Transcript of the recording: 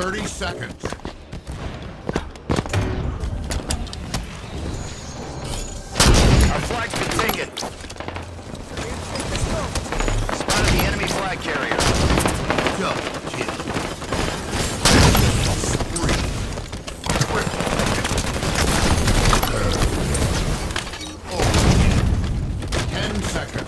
30 seconds. Our flag's been taken. Spotted the enemy flag carrier. Double kill. Three. Oh. Ten seconds.